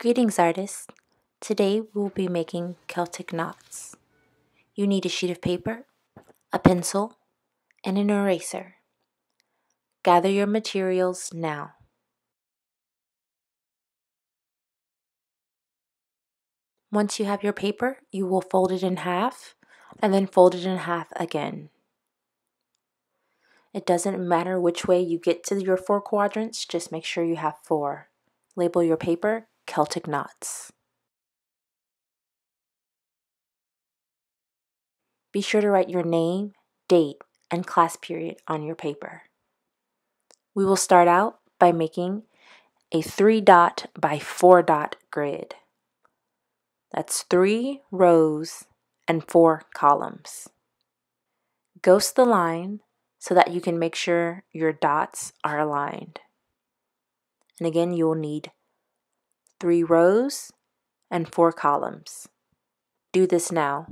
Greetings artists! Today we will be making Celtic knots. You need a sheet of paper, a pencil, and an eraser. Gather your materials now. Once you have your paper, you will fold it in half and then fold it in half again. It doesn't matter which way you get to your four quadrants, just make sure you have four. Label your paper Celtic knots. Be sure to write your name, date, and class period on your paper. We will start out by making a 3 dot by 4 dot grid. That's 3 rows and 4 columns. Ghost the line so that you can make sure your dots are aligned. And again, you will need three rows and four columns. Do this now.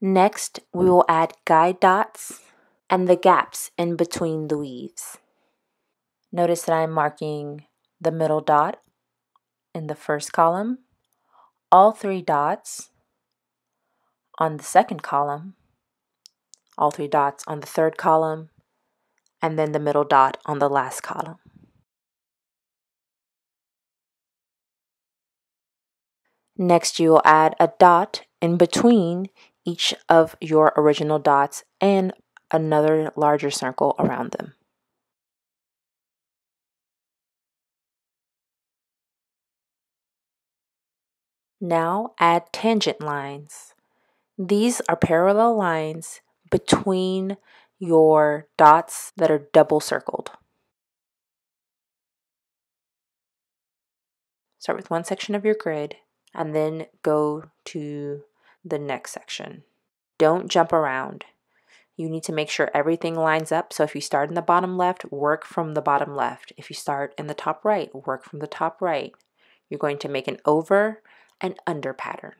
Next, we will add guide dots and the gaps in between the weaves. Notice that I'm marking the middle dot in the first column, all three dots on the second column, all three dots on the third column, and then the middle dot on the last column. Next, you will add a dot in between each of your original dots and another larger circle around them. Now add tangent lines. These are parallel lines between your dots that are double circled. Start with one section of your grid and then go to the next section. Don't jump around. You need to make sure everything lines up. So if you start in the bottom left, work from the bottom left. If you start in the top right, work from the top right. You're going to make an over and under pattern.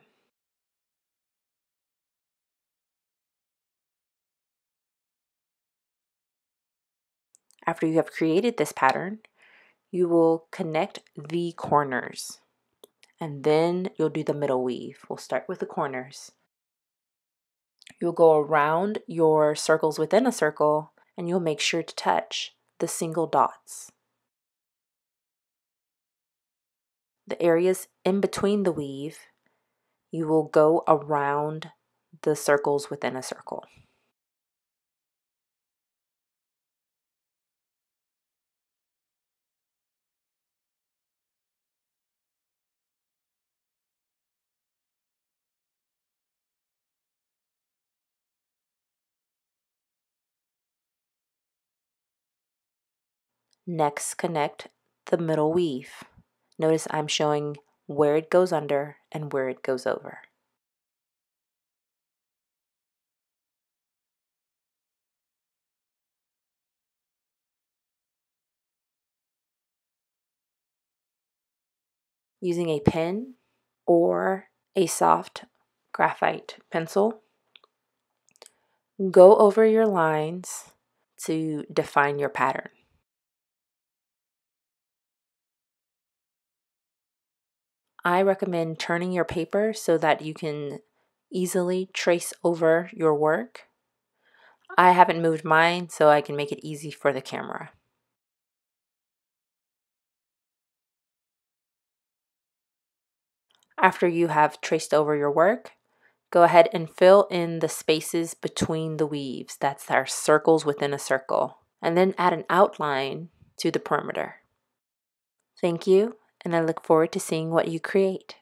After you have created this pattern, you will connect the corners and then you'll do the middle weave. We'll start with the corners. You'll go around your circles within a circle and you'll make sure to touch the single dots. The areas in between the weave, you will go around the circles within a circle. Next, connect the middle weave. Notice I'm showing where it goes under and where it goes over. Using a pen or a soft graphite pencil, go over your lines to define your pattern. I recommend turning your paper so that you can easily trace over your work. I haven't moved mine so I can make it easy for the camera. After you have traced over your work, go ahead and fill in the spaces between the weaves. That's our circles within a circle. And then add an outline to the perimeter. Thank you and I look forward to seeing what you create.